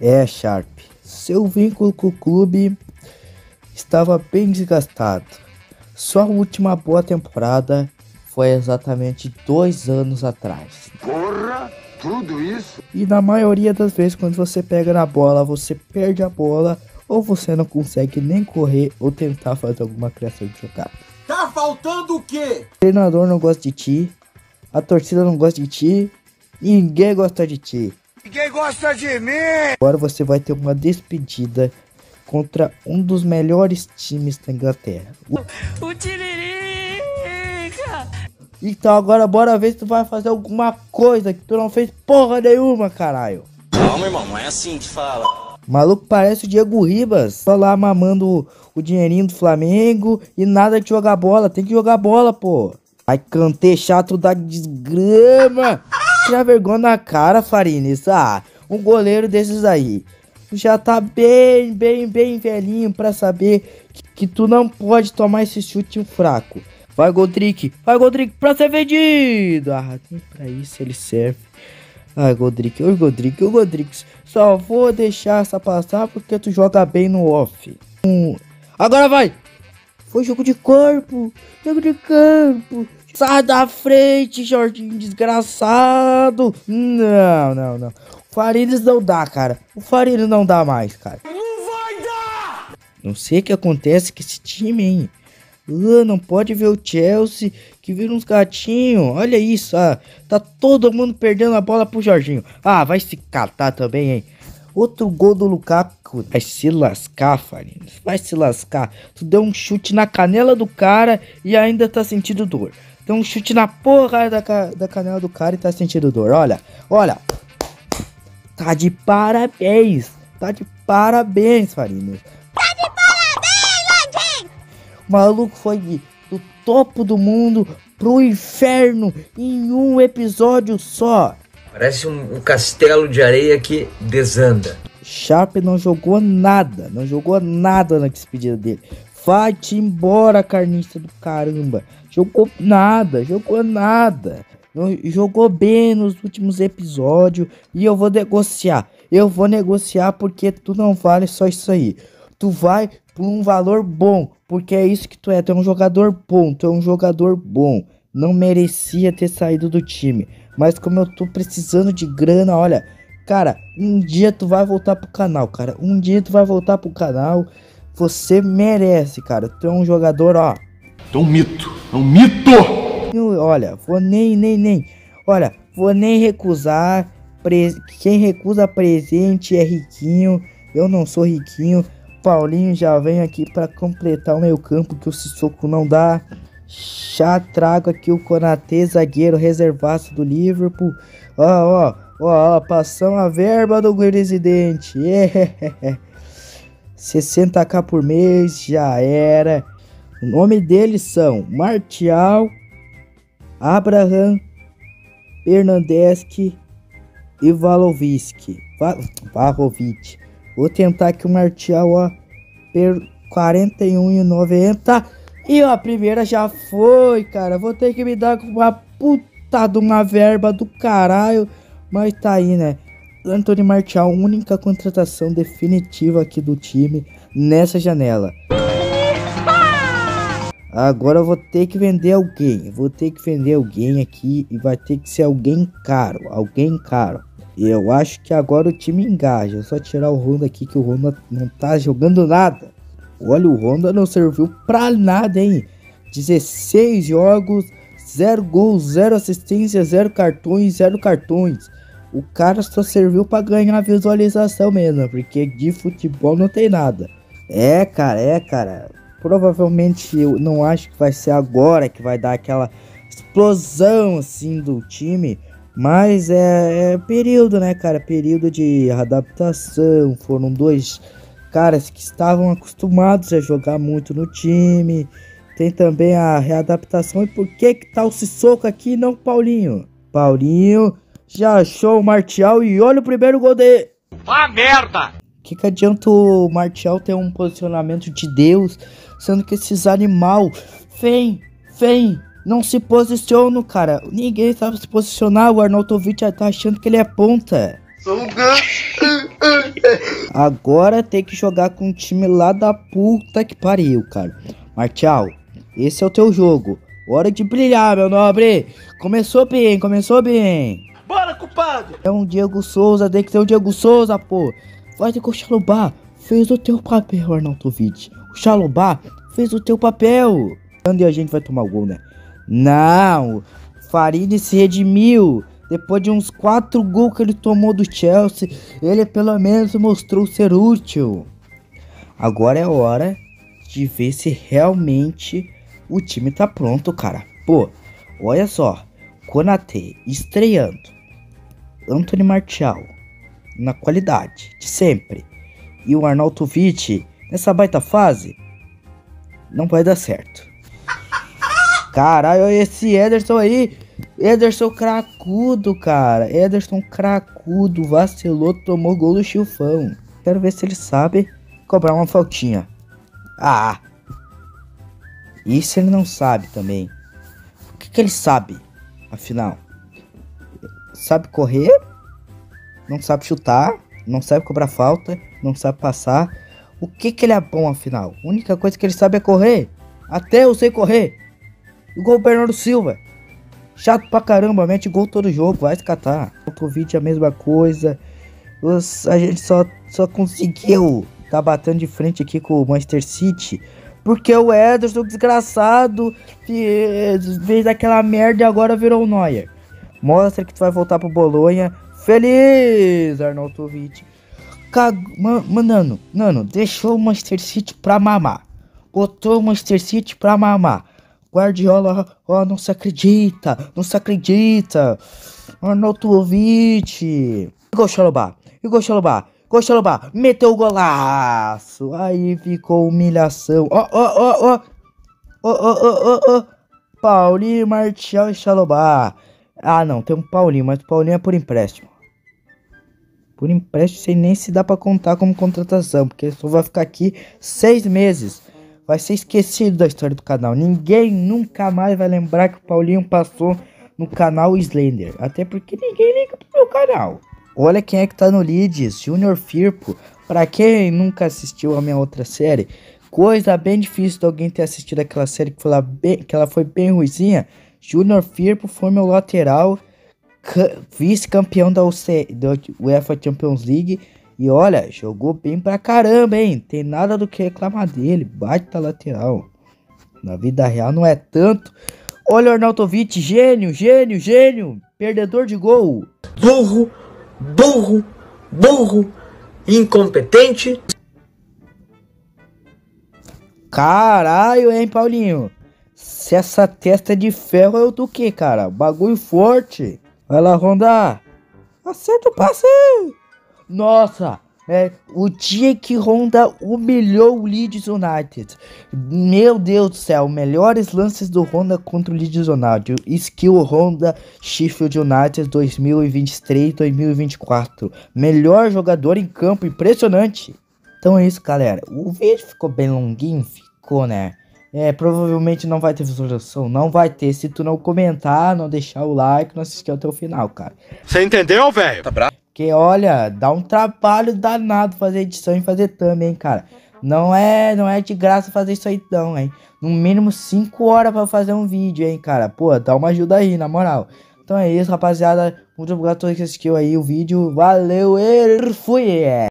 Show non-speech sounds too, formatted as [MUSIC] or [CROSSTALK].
É, Sharp. Seu vínculo com o clube estava bem desgastado. Sua última boa temporada foi exatamente dois anos atrás. Porra, tudo isso? E na maioria das vezes, quando você pega na bola, você perde a bola ou você não consegue nem correr ou tentar fazer alguma criação de jogada. Tá faltando o quê? O treinador não gosta de ti, a torcida não gosta de ti, ninguém gosta de ti. Ninguém gosta de mim! Agora você vai ter uma despedida contra um dos melhores times da Inglaterra. O, o Tiririca! Então agora bora ver se tu vai fazer alguma coisa que tu não fez porra nenhuma, caralho. Calma, irmão, não é assim que fala. Maluco parece o Diego Ribas. Só lá mamando o dinheirinho do Flamengo e nada de jogar bola. Tem que jogar bola, pô. Ai, cantei chato da desgrama. Tira vergonha na cara, Farines. Ah, um goleiro desses aí. Já tá bem, bem, bem velhinho pra saber que, que tu não pode tomar esse chute fraco. Vai, Godric. Vai, Godric, pra ser vendido. Ah, nem pra isso ele serve. Ai, Godric. Oi, Godric. Ô, Godric. Só vou deixar essa passar porque tu joga bem no off. Hum. Agora vai. Foi jogo de corpo. Jogo de campo. Sai da frente, Jorginho desgraçado. Não, não, não. O Farinas não dá, cara. O Farinas não dá mais, cara. Não vai dar! Não sei o que acontece com esse time, hein. Uh, não pode ver o Chelsea que vira uns gatinhos. Olha isso, ah, tá todo mundo perdendo a bola pro Jorginho. Ah, vai se catar também, hein. Outro gol do Lukaku. Vai se lascar, Farinas. Vai se lascar. Tu deu um chute na canela do cara e ainda tá sentindo dor. Deu um chute na porra da, da canela do cara e tá sentindo dor. Olha, olha. Tá de parabéns. Tá de parabéns, Farinas. Tá de parabéns, Landim! O maluco foi do topo do mundo pro inferno em um episódio só. Parece um, um castelo de areia que desanda. Sharp não jogou nada, não jogou nada na despedida dele. Vai-te embora, carniça do caramba. Jogou nada, jogou nada. Jogou bem nos últimos episódios e eu vou negociar. Eu vou negociar porque tu não vale só isso aí. Tu vai por um valor bom, porque é isso que tu é. Tu é um jogador bom, tu é um jogador bom. Não merecia ter saído do time. Mas como eu tô precisando de grana, olha, cara, um dia tu vai voltar pro canal, cara. Um dia tu vai voltar pro canal. Você merece, cara. Tu é um jogador, ó. Tu é um mito. É um mito! Olha, vou nem, nem, nem. Olha, vou nem recusar. Pre... Quem recusa presente é riquinho. Eu não sou riquinho. Paulinho já vem aqui para completar o meio campo que o Sissoko não dá. Já trago aqui o Konatê, zagueiro reservaço do Liverpool. Ó, ó, ó, ó, passão a verba do presidente. [LAUGHS] Yeah. 60k por mês, já era. O nome deles são Martial, Abraham, Fernandeschi e Valovski. Varovic. Vou tentar aqui o Martial, ó. Per 41,90. E a primeira já foi, cara. Vou ter que me dar com uma puta de uma verba do caralho. Mas tá aí, né? Anthony Martial, única contratação definitiva aqui do time nessa janela. Agora eu vou ter que vender alguém. Vou ter que vender alguém aqui e vai ter que ser alguém caro. Alguém caro. Eu acho que agora o time engaja. É só tirar o Honda aqui que o Honda não tá jogando nada. Olha, o Honda não serviu pra nada, hein? 16 jogos, 0 gols, 0 assistência, 0 cartões, 0 cartões. O cara só serviu para ganhar visualização mesmo, porque de futebol não tem nada. É, cara, é, cara provavelmente eu não acho que vai ser agora que vai dar aquela explosão assim do time. Mas é, é, período, né, cara? Período de adaptação. Foram dois caras que estavam acostumados a jogar muito no time. Tem também a readaptação. E por que que tá o Sissoko aqui não Paulinho? Paulinho já achou o Martial e olha o primeiro gol dele. Uma merda! Que que adianta o Martial ter um posicionamento de Deus Sendo que esses animal vem, vem, não se posicionam, cara. Ninguém sabe se posicionar. O Arnautovic tá achando que ele é ponta. Sou um Agora tem que jogar com um time lá da puta que pariu, cara. Martial, esse é o teu jogo. Hora de brilhar, meu nobre. Começou bem, começou bem. Bora, culpado! É um Diego Souza, tem que ser um Diego Souza, pô. Vai ter que o Xalobá fez o teu papel, Arnautovic. O Xalobá fez o teu papel. Quando a gente vai tomar o gol, né? Não, Farid se redimiu. Depois de uns quatro gols que ele tomou do Chelsea, ele pelo menos mostrou ser útil. Agora é hora de ver se realmente o time tá pronto, cara. Pô, olha só. Konate estreando. Anthony Martial na qualidade de sempre. E o Arnautovic nessa baita fase. Não vai dar certo. Caralho, esse Ederson aí. Ederson cracudo, cara. Ederson cracudo. Vacilou, tomou gol do chifão. Quero ver se ele sabe cobrar uma faltinha. Ah. Isso ele não sabe também. O que, que ele sabe, afinal? Sabe correr? Não sabe chutar? Não sabe cobrar falta? Não sabe passar? O que, que ele é bom, afinal? A única coisa que ele sabe é correr. Até eu sei correr. Igual o Bernardo Silva. Chato pra caramba, mete gol todo jogo, vai escatar. O Covid é a mesma coisa. Os, a gente só, só conseguiu tá batendo de frente aqui com o Manchester City. Porque o Ederson, desgraçado, fez aquela merda e agora virou o Neuer. Mostra que tu vai voltar pro Bolonha. Feliz, Arnautovic. Cag... Mano, mano, deixou o Manchester City pra mamar. Botou o Manchester City pra mamar. Guardiola, ó, oh, não se acredita, não se acredita. Arnautovic. Igor Xalobá, Igor Xalobá, Igor Xalobá, meteu o golaço. Aí ficou humilhação. Ó, ó, ó, ó. Ó, ó, ó, ó. Paulinho, Martial e Xalobá. Ah, não, tem um Paulinho, mas o Paulinho é por empréstimo. Por empréstimo, sem nem se dá pra contar como contratação, porque ele só vai ficar aqui seis meses vai ser esquecido da história do canal. Ninguém nunca mais vai lembrar que o Paulinho passou no canal Slender. Até porque ninguém liga pro meu canal. Olha quem é que tá no Leeds, Junior Firpo. Pra quem nunca assistiu a minha outra série, coisa bem difícil de alguém ter assistido aquela série que, foi bem, que ela foi bem ruizinha. Junior Firpo foi meu lateral, vice-campeão da, da UEFA Champions League e olha, jogou bem pra caramba, hein? Tem nada do que reclamar dele. Baita lateral. Na vida real não é tanto. Olha o Arnautovic, gênio, gênio, gênio. Perdedor de gol. Burro, burro, burro, incompetente. Caralho, hein, Paulinho? Se essa testa é de ferro é o do que, cara? Bagulho forte. Vai lá, Ronda. Acerta o passe. Nossa, é, o dia que Honda humilhou o Leeds United. Meu Deus do céu, melhores lances do Honda contra o Leeds United. Skill Honda Sheffield United 2023-2024. Melhor jogador em campo, impressionante. Então é isso, galera. O vídeo ficou bem longuinho, ficou, né? É, provavelmente não vai ter visualização, não vai ter se tu não comentar, não deixar o like, não assistir até o final, cara. Você entendeu, velho? Tá bravo? Porque, olha, dá um trabalho danado fazer edição e fazer hein, cara. Não é, não é de graça fazer isso aí não, hein. No mínimo 5 horas pra fazer um vídeo, hein, cara. Pô, dá uma ajuda aí, na moral. Então é isso, rapaziada. Muito obrigado a todos que assistiu aí o vídeo. Valeu, e fui!